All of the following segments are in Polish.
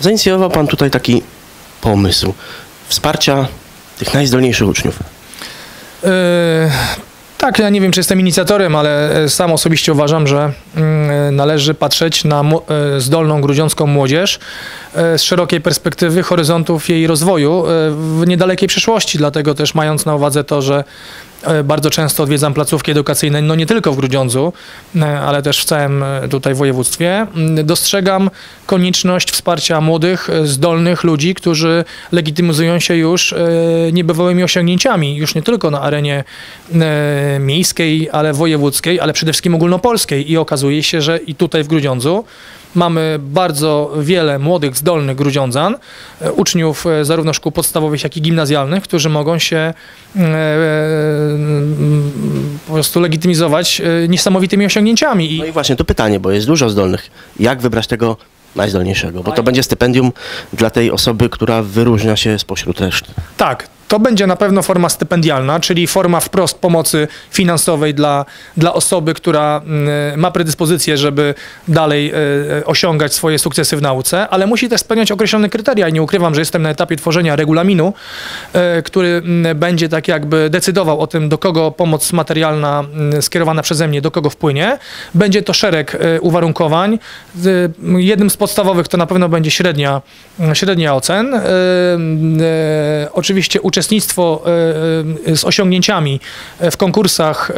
Zainicjował Pan tutaj taki pomysł wsparcia tych najzdolniejszych uczniów. E, tak, ja nie wiem, czy jestem inicjatorem, ale e, sam osobiście uważam, że mm, należy patrzeć na e, zdolną grudziącką młodzież z szerokiej perspektywy horyzontów jej rozwoju w niedalekiej przyszłości. Dlatego też mając na uwadze to, że bardzo często odwiedzam placówki edukacyjne, no nie tylko w Grudziądzu, e, ale też w całym e, tutaj województwie, m, dostrzegam konieczność wsparcia młodych, e, zdolnych ludzi, którzy legitymizują się już e, niebywałymi osiągnięciami, już nie tylko na arenie e, miejskiej, ale wojewódzkiej, ale przede wszystkim ogólnopolskiej. I okazuje się, że i tutaj w Grudziądzu mamy bardzo wiele młodych, zdolnych grudziądzan, e, uczniów e, zarówno szkół podstawowych, jak i gimnazjalnych, którzy mogą się e, po prostu legitymizować niesamowitymi osiągnięciami. No I i właśnie to pytanie, bo jest dużo zdolnych. Jak wybrać tego najzdolniejszego? Bo to będzie stypendium dla tej osoby, która wyróżnia się spośród reszty. tak, to będzie na pewno forma stypendialna, czyli forma wprost pomocy finansowej dla, dla osoby, która mm, ma predyspozycję, żeby dalej e, osiągać swoje sukcesy w nauce, ale musi też spełniać określone kryteria i nie ukrywam, że jestem na etapie tworzenia regulaminu, e, który mm, będzie tak jakby decydował o tym, do kogo pomoc materialna mm, skierowana przeze mnie, do kogo wpłynie. Będzie to szereg e, uwarunkowań. Jednym z podstawowych to na pewno będzie średnia, średnia ocen. Oczywiście uczestnictwo e, e, z osiągnięciami e, w konkursach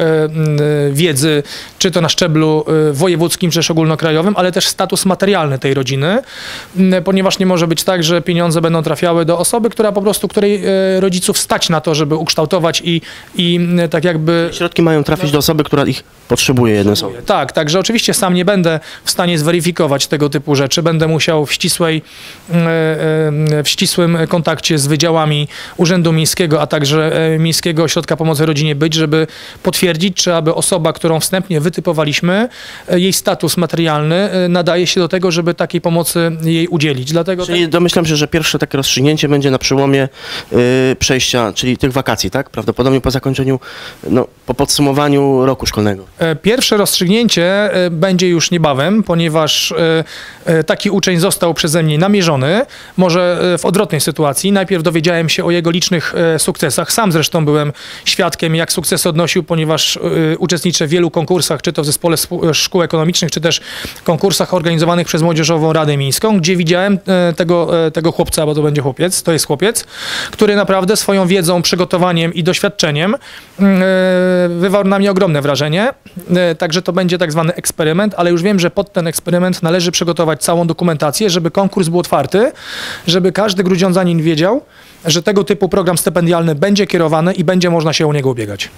wiedzy, czy to na szczeblu wojewódzkim, czy też ogólnokrajowym, ale też status materialny tej rodziny, ponieważ nie może być tak, że pieniądze będą trafiały do osoby, która po prostu, której rodziców stać na to, żeby ukształtować i, i tak jakby Środki mają trafić do osoby, która ich potrzebuje, jednym słowem. tak, także oczywiście sam nie będę w stanie zweryfikować tego typu rzeczy. Będę musiał w, ścisłej, w ścisłym kontakcie z wydziałami Urzędu Miejskiego, a także e, Miejskiego Ośrodka Pomocy Rodzinie być, żeby potwierdzić, czy aby osoba, którą wstępnie wytypowaliśmy, e, jej status materialny e, nadaje się do tego, żeby takiej pomocy jej udzielić. Dlatego Czyli domyślam się, że pierwsze takie rozstrzygnięcie będzie na przełomie y, przejścia, czyli tych wakacji, tak? Prawdopodobnie po zakończeniu, no, po podsumowaniu roku szkolnego. Pierwsze rozstrzygnięcie będzie już niebawem, ponieważ taki uczeń został przeze mnie namierzony, może w odwrotnej sytuacji. Najpierw dowiedziałem się o jego licznych e, sukcesach. Sam zresztą byłem świadkiem, jak sukces odnosił, ponieważ e, uczestniczę w wielu konkursach, czy to w Zespole Spu- Szkół Ekonomicznych, czy też konkursach organizowanych przez Młodzieżową Radę Miejską, gdzie widziałem e, tego, e, tego chłopca, bo to będzie chłopiec, to jest chłopiec, który naprawdę swoją wiedzą, przygotowaniem i doświadczeniem mm, e, wywarł na mnie ogromne wrażenie. E, Także to będzie tak zwany eksperyment, ale już wiem, że pod ten eksperyment należy przygotować całą dokumentację, żeby konkurs był otwarty, żeby każdy grudziądzanin wiedział, że tego typu program stypendialny będzie kierowany i będzie można się o niego ubiegać.